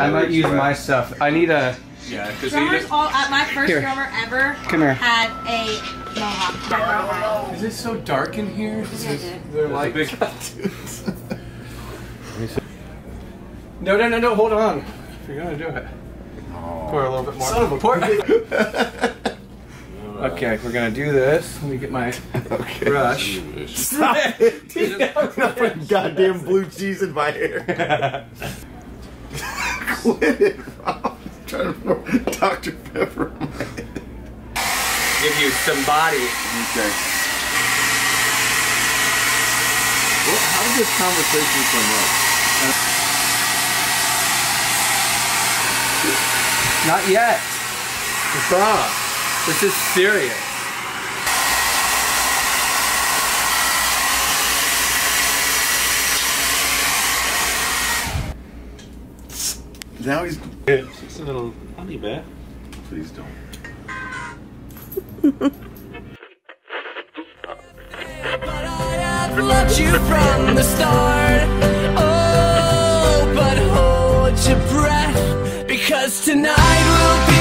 I might use my stuff. I need a. Yeah, because Drummers all, uh, my first Here. drummer ever Come here. had a mohawk. red. Is it so dark in here? This is, they're like big- No, no, no, no. Hold on. If you're gonna do it, pour a little bit more. Son of a pour. okay, we're gonna do this. Let me get my brush. Stop it! I'm not putting goddamn blue cheese in my hair. Quit it, Rob. I'm trying to pour Dr. Pepper on my head. Give you some body. Okay. Well, how did this conversation come up? Uh, Not yet. Stop. This is serious. Now he's. Just a little honey bear. Please don't. I've loved you from the start. Oh, but hold your breath because tonight.